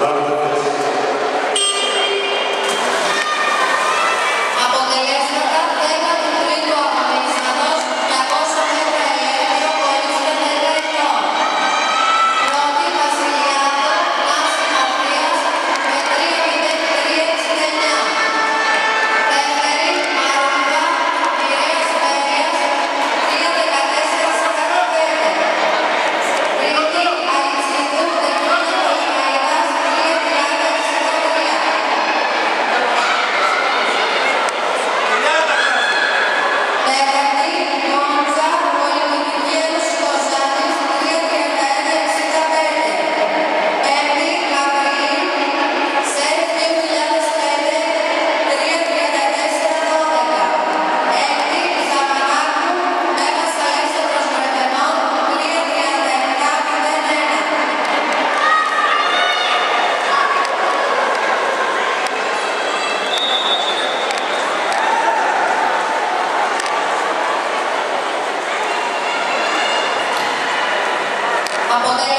Love a poder